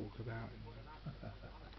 walk about. in.